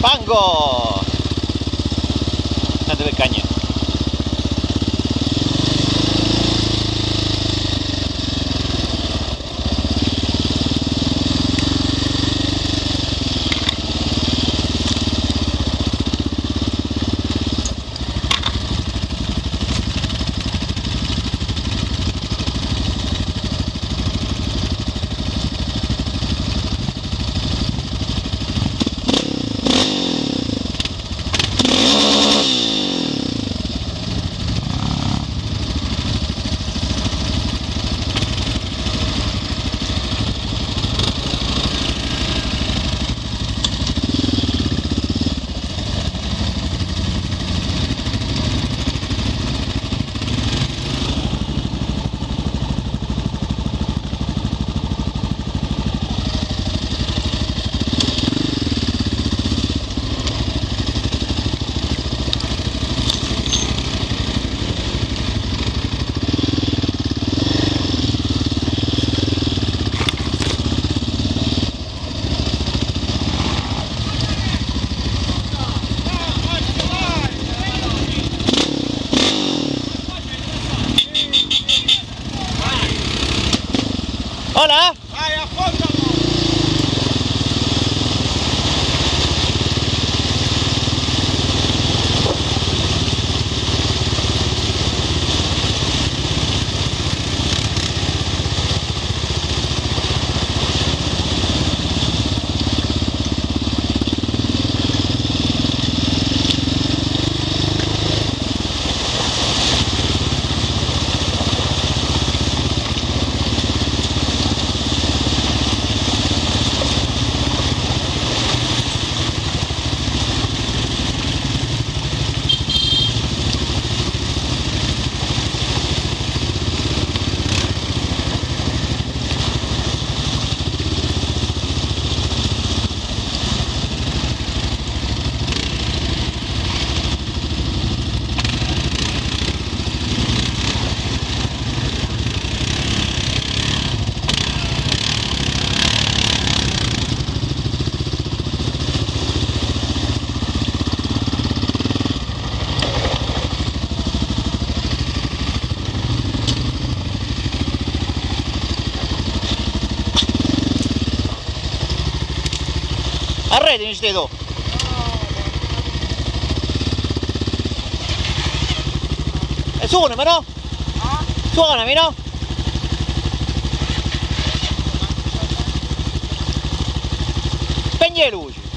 半个。Hola! Mi tu! E suonami no? Suonami no? Spegni le luci!